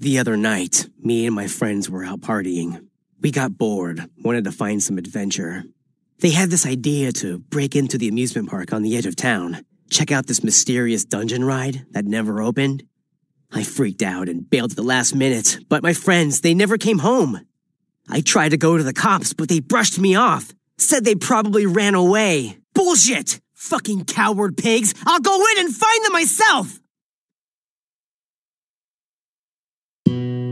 The other night, me and my friends were out partying. We got bored, wanted to find some adventure. They had this idea to break into the amusement park on the edge of town, check out this mysterious dungeon ride that never opened. I freaked out and bailed at the last minute, but my friends, they never came home. I tried to go to the cops, but they brushed me off, said they probably ran away. Bullshit! Fucking coward pigs! I'll go in and find them myself! thank you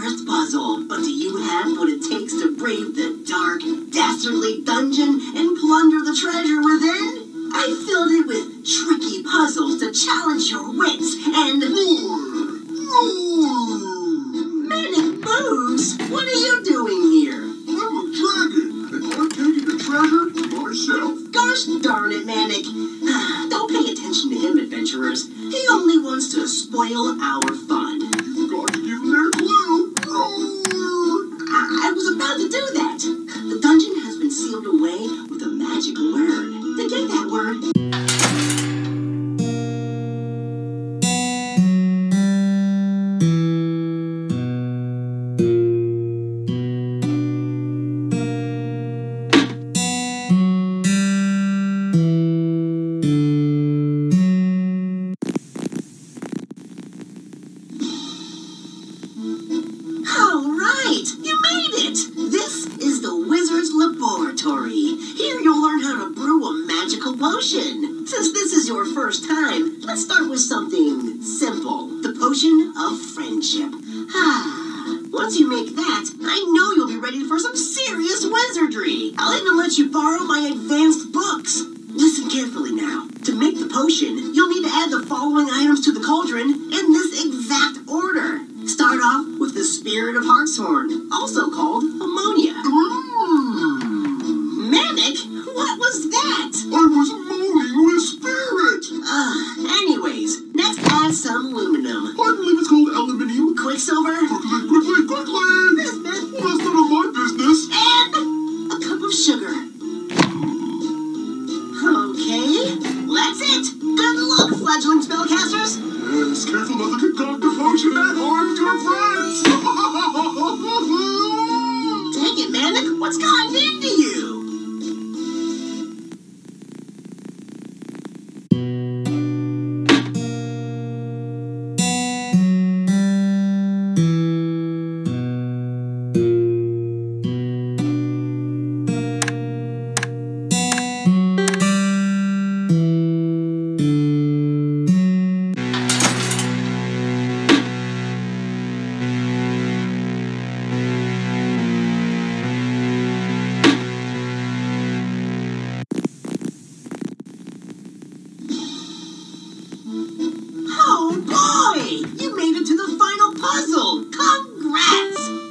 first puzzle, but do you have what it takes to brave the dark, dastardly dungeon and plunder the treasure within? I filled it with tricky puzzles to challenge your wits and Manic moves! What are you doing here? I'm a dragon, and I'm taking the treasure myself. Gosh darn it, Manic! Don't pay attention to him, adventurers. He only wants to spoil our fun. It! This is the Wizard's Laboratory. Here you'll learn how to potion. Since this is your first time, let's start with something simple. The potion of friendship. Ah, once you make that, I know you'll be ready for some serious wizardry. I'll even let you borrow my advanced books. Listen carefully now. To make the potion, you'll need to add the following items to the cauldron in this exact order. Start off with the Spirit of Hartshorn, aluminum. I believe it's called aluminium. Quicksilver? Quickly, quickly, quickly! Business. That's none of my business. And a cup of sugar. Okay, that's it. Good luck, fledgling spellcasters.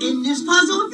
in this puzzle?